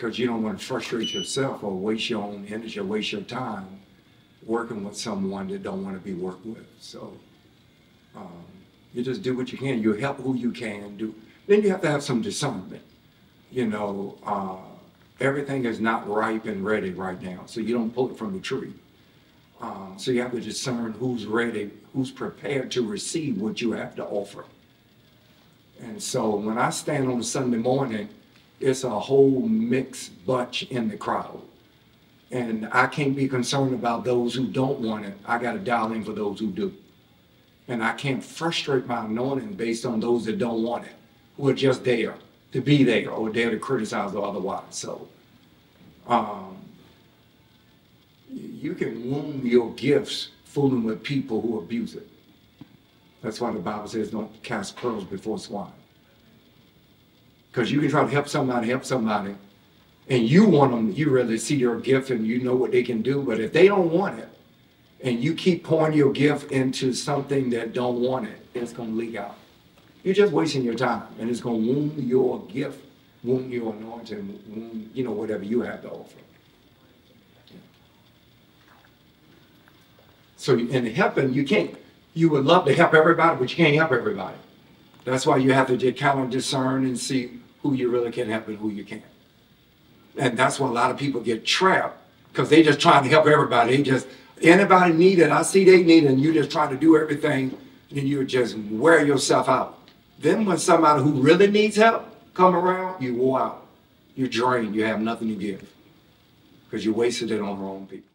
Because you don't want to frustrate yourself or waste your own energy or waste your time working with someone that don't want to be worked with. So um, you just do what you can. You help who you can do. Then you have to have some discernment. You know, uh, everything is not ripe and ready right now, so you don't pull it from the tree. Um, so you have to discern who's ready, who's prepared to receive what you have to offer. And so when I stand on a Sunday morning, it's a whole mixed bunch in the crowd. And I can't be concerned about those who don't want it. I got to dial in for those who do. And I can't frustrate my anointing based on those that don't want it, who are just there to be there or there to criticize or otherwise. So um, you can wound your gifts fooling with people who abuse it. That's why the Bible says don't cast pearls before swine. Because you can try to help somebody, help somebody, and you want them, you really see your gift and you know what they can do. But if they don't want it, and you keep pouring your gift into something that don't want it, it's going to leak out. You're just wasting your time, and it's going to wound your gift, wound your anointing, wound, you know, whatever you have to offer. So in helping, you can't, you would love to help everybody, but you can't help everybody. That's why you have to kind of discern and see who you really can help and who you can't. And that's why a lot of people get trapped because they just trying to help everybody. They just, anybody need it, I see they need it, and you just trying to do everything, and you just wear yourself out. Then when somebody who really needs help come around, you wore out. You're drained. You have nothing to give because you wasted it on the wrong people.